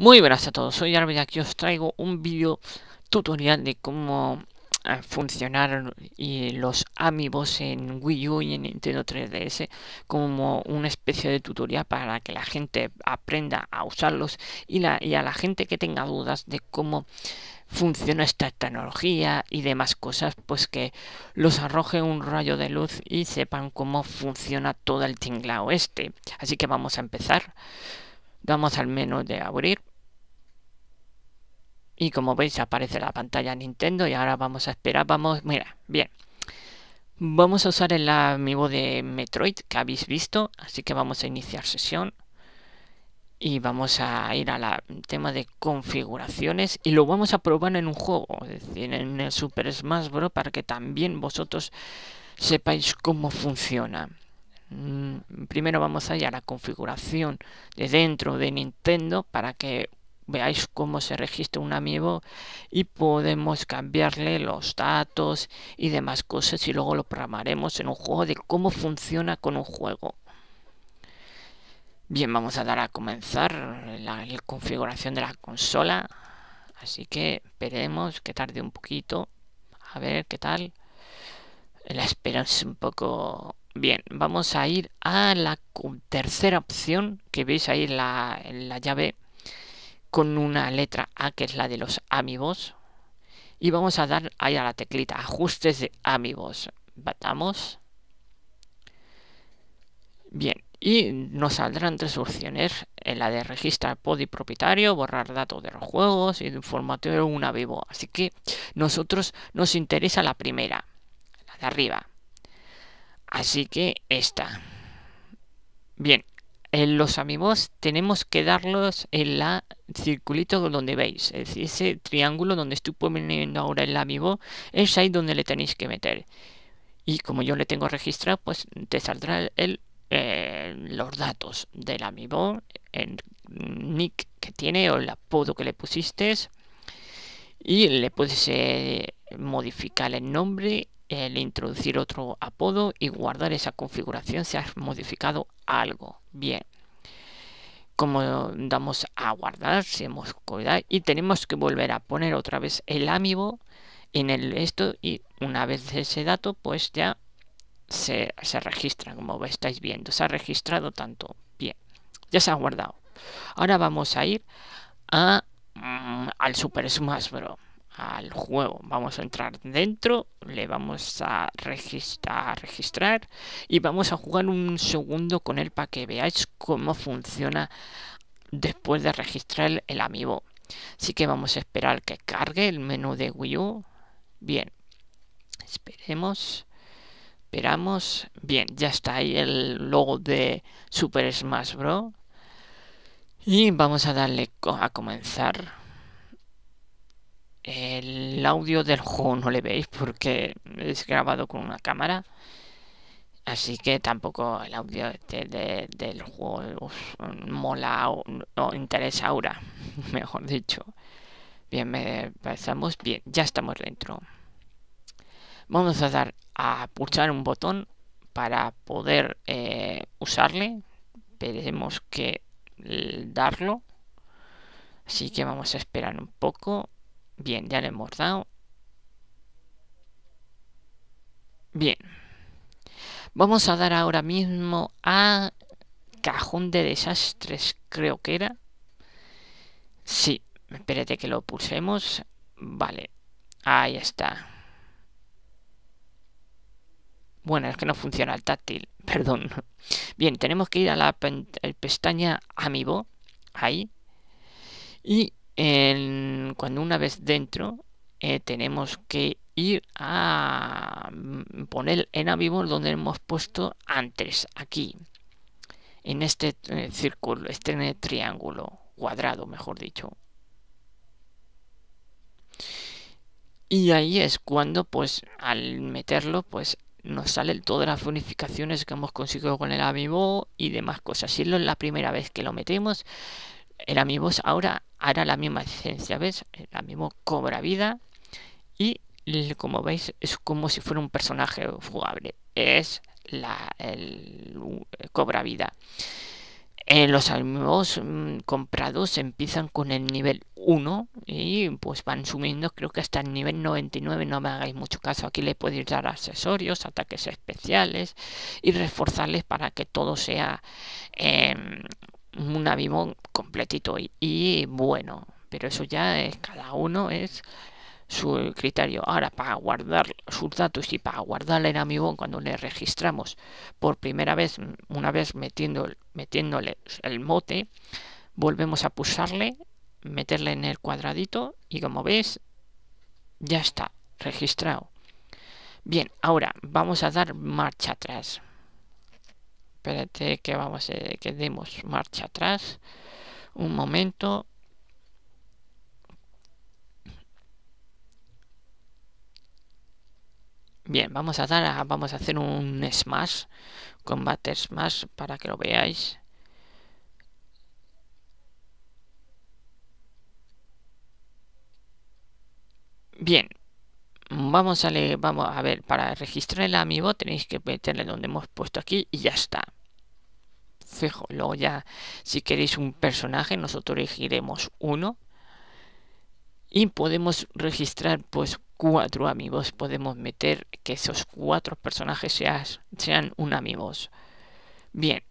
Muy buenas a todos, soy Arvid, aquí os traigo un vídeo tutorial de cómo eh, funcionar y los amigos en Wii U y en Nintendo 3DS como una especie de tutorial para que la gente aprenda a usarlos y, a la gente que tenga dudas de cómo funciona esta tecnología y demás cosas, pues que los arroje un rayo de luz y sepan cómo funciona todo el tinglao este. Así que vamos a empezar. Damos al menú de abrir y como veis aparece la pantalla Nintendo y ahora vamos a esperar, vamos, mira, bien. Vamos a usar el amigo de Metroid que habéis visto, así que vamos a iniciar sesión. Y vamos a ir al tema de configuraciones y lo vamos a probar en un juego, es decir, en el Super Smash Bros. para que también vosotros sepáis cómo funciona. Mm, primero vamos a ir a la configuración de dentro de Nintendo para que veáis cómo se registra un amiibo y podemos cambiarle los datos y demás cosas y luego lo programaremos en un juego de cómo funciona con un juego. Bien, vamos a dar a comenzar la, configuración de la consola. Así que esperemos que tarde un poquito. A ver qué tal. La espera es un poco... Bien, vamos a ir a la tercera opción que veis ahí la, en la llave con una letra A que es la de los amigos y vamos a dar ahí a la teclita ajustes de amigos batamos. Bien y nos saldrán tres opciones. En la de registrar podi propietario borrar datos de los juegos y de formato una vivo. Así que nosotros nos interesa la primera la de arriba. Así que esta. Bien en los amigos tenemos que darlos en la circulito donde veis. Es decir, ese triángulo donde estoy poniendo ahora el amigo es ahí donde le tenéis que meter. Y como yo le tengo registrado, pues te saldrá el, eh, los datos del amigo, el nick que tiene o el apodo que le pusiste. Y le puedes eh, modificar el nombre, el introducir otro apodo y guardar esa configuración si has modificado algo. Bien. Como damos a guardar, si hemos cuidado y tenemos que volver a poner otra vez el amigo en el esto y una vez ese dato pues ya se, se registra como estáis viendo. Se ha registrado tanto. Bien. Ya se ha guardado. Ahora vamos a ir a, mm, al Super Smash Bros al juego. Vamos a entrar dentro, le vamos a registrar, y vamos a jugar un segundo con él para que veáis cómo funciona después de registrar el amiibo. Así que vamos a esperar que cargue el menú de Wii U. Bien, esperemos. Esperamos. Bien, ya está ahí el logo de Super Smash Bros. Y vamos a darle a comenzar el audio del juego no le veis porque es grabado con una cámara. Así que tampoco el audio del juego mola o, interesa ahora, mejor dicho. Bien, empezamos. Bien, ya estamos dentro. Vamos a dar a pulsar un botón para poder eh, usarle. Tenemos que darlo. Así que vamos a esperar un poco. Bien, ya le hemos dado. Bien. Vamos a dar ahora mismo a cajón de desastres, creo que era. Sí, espérate que lo pulsemos. Vale, ahí está. Bueno, es que no funciona el táctil, perdón. Bien, tenemos que ir a la pestaña Amiibo, ahí. Y cuando una vez dentro eh, tenemos que ir a mm, poner en Amiibo donde hemos puesto antes, aquí, en este eh, círculo, este triángulo, cuadrado, mejor dicho. Y ahí es cuando, pues, al meterlo, pues, nos salen todas las bonificaciones que hemos conseguido con el Amiibo y demás cosas. Si es la primera vez que lo metemos, el Amiibo ahora hará la misma esencia, ¿ves? El Amiibo cobra vida y como veis es como si fuera un personaje jugable. Es la el, cobra vida. Eh, los amigos mm, comprados empiezan con el nivel 1 y pues van subiendo creo que hasta el nivel 99 no me hagáis mucho caso aquí le podéis dar accesorios ataques especiales y reforzarles para que todo sea em, un amigo completito y, bueno pero eso ya es cada uno es su criterio. Ahora, para guardar sus datos y para guardarle en amigo cuando le registramos por primera vez, una vez metiendo, metiéndole el mote, volvemos a pulsarle, meterle en el cuadradito y como ves, ya está registrado. Bien, ahora vamos a dar marcha atrás. Espérate que vamos a que demos marcha atrás. Un momento. Bien, vamos a dar vamos a hacer un smash, combate smash para que lo veáis. Bien, vamos a leer, vamos a ver, para registrar el amigo tenéis que meterle donde hemos puesto aquí y ya está. Fijo, luego ya si queréis un personaje nosotros elegiremos uno y podemos registrar pues cuatro amigos. Podemos meter que esos cuatro personajes sean, sean un amigos bien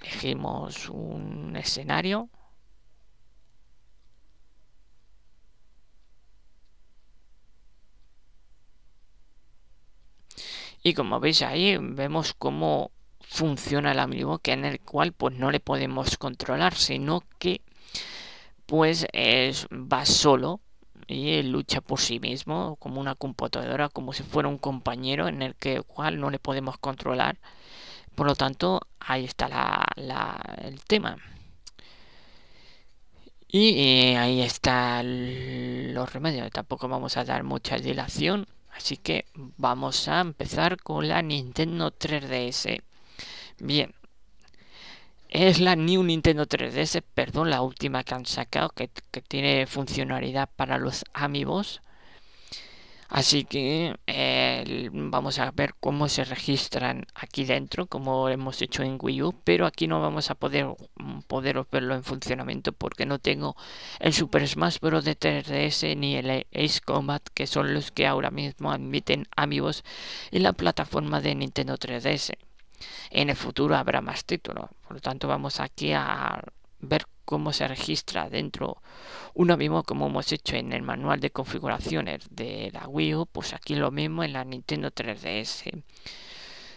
elegimos un escenario y como veis ahí vemos cómo funciona el amigo que en el cual pues no le podemos controlar sino que pues es, va solo y lucha por sí mismo como una computadora, como si fuera un compañero en el que cual no le podemos controlar. Por lo tanto, ahí está el tema. Y eh, ahí están los remedios. Tampoco vamos a dar mucha dilación. Así que vamos a empezar con la Nintendo 3DS. Bien, es la New Nintendo 3DS, perdón, la última que han sacado, que, tiene funcionalidad para los amigos. Así que eh, vamos a ver cómo se registran aquí dentro, como hemos hecho en Wii U, pero aquí no vamos a poder poder verlo en funcionamiento porque no tengo el Super Smash Bros. de 3DS ni el Ace Combat, que son los que ahora mismo admiten amigos en la plataforma de Nintendo 3DS en el futuro habrá más títulos. Por lo tanto, vamos aquí a ver cómo se registra dentro uno mismo como hemos hecho en el manual de configuraciones de la Wii U, pues aquí lo mismo en la Nintendo 3DS.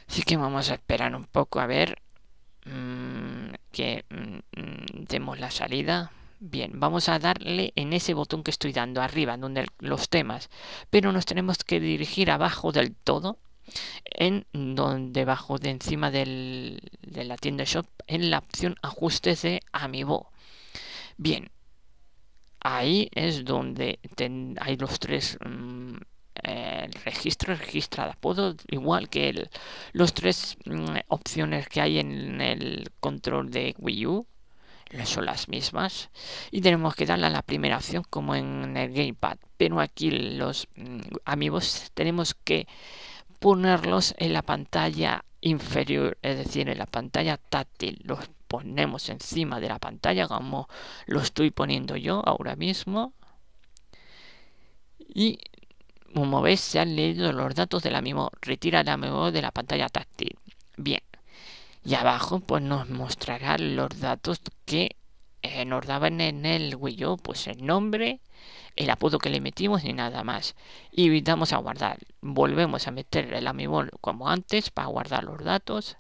Así que vamos a esperar un poco a ver mmm, que mmm, demos la salida. Bien, vamos a darle en ese botón que estoy dando arriba, donde los temas, pero nos tenemos que dirigir abajo del todo en donde debajo de encima del, de la tienda shop en la opción ajustes de amiibo. Bien ahí es donde hay los tres mm, el registro puedo igual que los tres mm, opciones que hay en el control de Wii U son las mismas y tenemos que darle a la primera opción como en el gamepad. Pero aquí los mm, amigos tenemos que ponerlos en la pantalla inferior, es decir, en la pantalla táctil. Los ponemos encima de la pantalla como lo estoy poniendo yo ahora mismo. Y como veis se han leído los datos de la misma retira la amigo de la pantalla táctil. Bien. Y abajo pues nos mostrará los datos que eh, nos daban en el Wii pues el nombre, el apodo que le metimos y nada más. Y damos a guardar. Volvemos a meter el amiibo como antes para guardar los datos.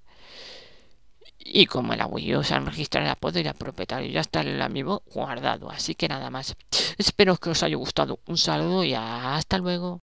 Y como el Wii se han registrado el apodo y el propietario, ya está el amiibo guardado. Así que nada más. Espero que os haya gustado. Un saludo y hasta luego.